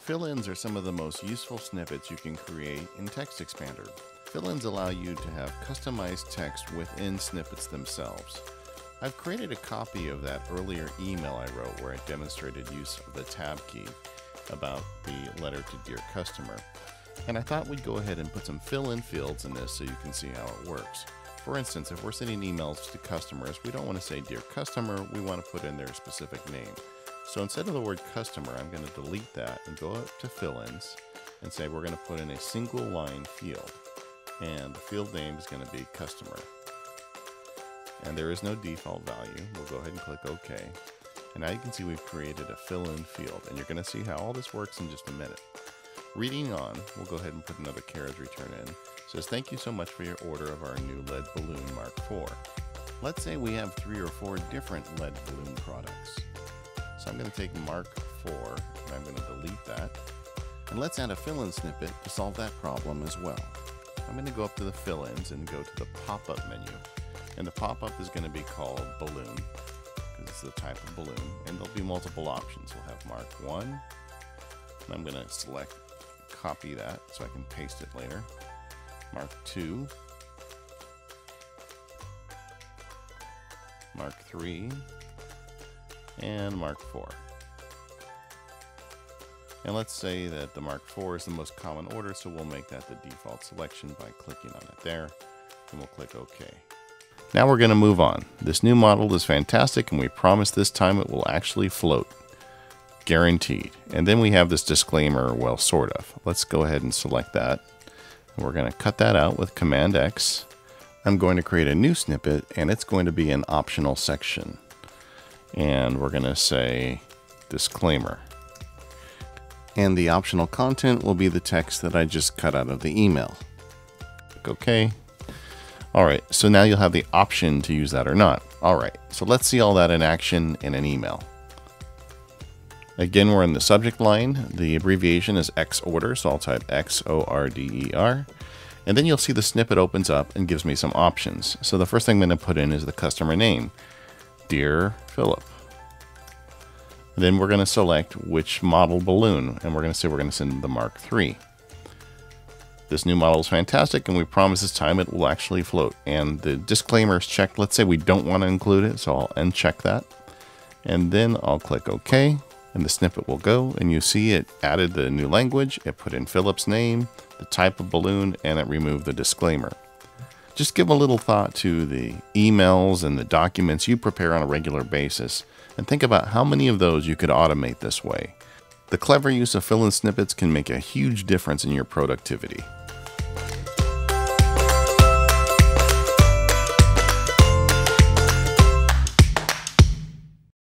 Fill-ins are some of the most useful snippets you can create in TextExpander. Fill-ins allow you to have customized text within snippets themselves. I've created a copy of that earlier email I wrote where I demonstrated use of the tab key about the letter to Dear Customer. And I thought we'd go ahead and put some fill-in fields in this so you can see how it works. For instance, if we're sending emails to customers, we don't want to say Dear Customer, we want to put in their specific name. So instead of the word customer, I'm going to delete that and go up to fill-ins and say we're going to put in a single line field. And the field name is going to be customer. And there is no default value. We'll go ahead and click OK. And now you can see we've created a fill-in field. And you're going to see how all this works in just a minute. Reading on, we'll go ahead and put another carriage return in. It says, thank you so much for your order of our new lead balloon Mark IV. Let's say we have three or four different lead balloon products. So I'm going to take Mark 4 and I'm going to delete that. And let's add a fill-in snippet to solve that problem as well. I'm going to go up to the fill-ins and go to the pop-up menu. And the pop-up is going to be called balloon because it's the type of balloon. And there'll be multiple options. We'll have Mark 1. And I'm going to select copy that so I can paste it later. Mark 2. Mark 3 and Mark IV. And let's say that the Mark IV is the most common order, so we'll make that the default selection by clicking on it there, and we'll click OK. Now we're going to move on. This new model is fantastic, and we promise this time it will actually float. Guaranteed. And then we have this disclaimer, well, sort of. Let's go ahead and select that. And We're going to cut that out with Command X. I'm going to create a new snippet, and it's going to be an optional section and we're going to say disclaimer. And the optional content will be the text that I just cut out of the email. Click OK. All right, so now you'll have the option to use that or not. All right, so let's see all that in action in an email. Again, we're in the subject line. The abbreviation is X order, so I'll type X O R D E R. And then you'll see the snippet opens up and gives me some options. So the first thing I'm going to put in is the customer name. Dear Philip. Then we're going to select which model balloon, and we're going to say we're going to send the Mark III. This new model is fantastic, and we promise this time it will actually float. And the disclaimer is checked. Let's say we don't want to include it, so I'll uncheck that. And then I'll click OK, and the snippet will go, and you see it added the new language, it put in Philip's name, the type of balloon, and it removed the disclaimer just give a little thought to the emails and the documents you prepare on a regular basis and think about how many of those you could automate this way. The clever use of fill in snippets can make a huge difference in your productivity.